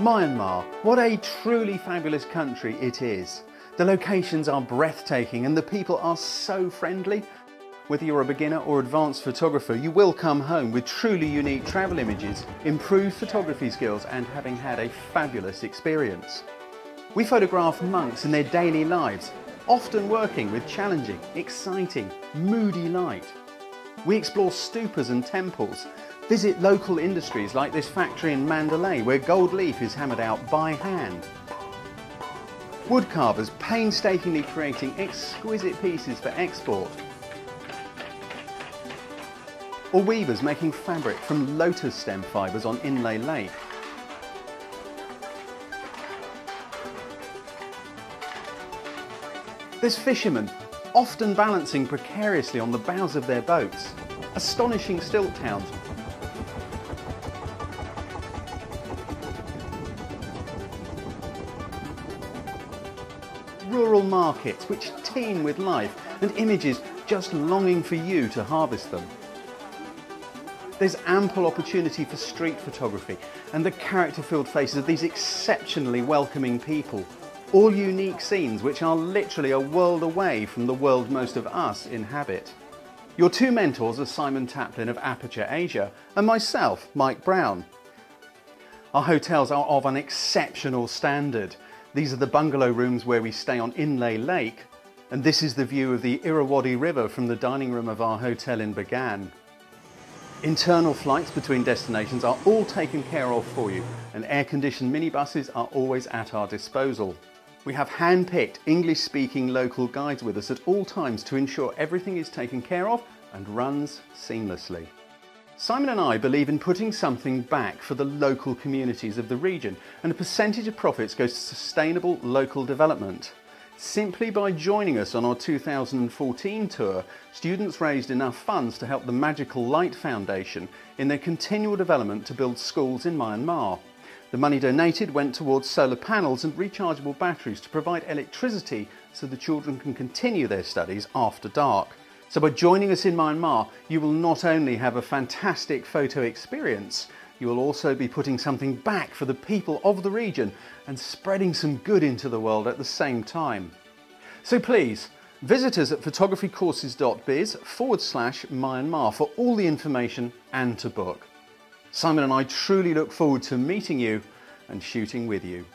Myanmar, what a truly fabulous country it is. The locations are breathtaking and the people are so friendly. Whether you're a beginner or advanced photographer, you will come home with truly unique travel images, improved photography skills and having had a fabulous experience. We photograph monks in their daily lives, often working with challenging, exciting, moody light. We explore stupas and temples, visit local industries like this factory in Mandalay where gold leaf is hammered out by hand. Woodcarvers painstakingly creating exquisite pieces for export. Or weavers making fabric from lotus stem fibres on Inle Lake. There's fishermen, often balancing precariously on the bows of their boats. Astonishing stilt towns. Rural markets which teem with life and images just longing for you to harvest them. There's ample opportunity for street photography and the character-filled faces of these exceptionally welcoming people all unique scenes which are literally a world away from the world most of us inhabit. Your two mentors are Simon Taplin of Aperture Asia and myself, Mike Browne. Our hotels are of an exceptional standard. These are the bungalow rooms where we stay on Inle Lake, and this is the view of the Irrawaddy River from the dining room of our hotel in Bagan. Internal flights between destinations are all taken care of for you, and air-conditioned minibuses are always at our disposal. We have hand-picked English-speaking local guides with us at all times to ensure everything is taken care of and runs seamlessly. Simon and I believe in putting something back for the local communities of the region and a percentage of profits goes to sustainable local development. Simply by joining us on our 2014 tour, students raised enough funds to help the Magical Light Foundation in their continual development to build schools in Myanmar. The money donated went towards solar panels and rechargeable batteries to provide electricity so the children can continue their studies after dark. So by joining us in Myanmar, you will not only have a fantastic photo experience, you will also be putting something back for the people of the region and spreading some good into the world at the same time. So please, visit us at photographycourses.biz forward slash Myanmar for all the information and to book. Simon and I truly look forward to meeting you and shooting with you.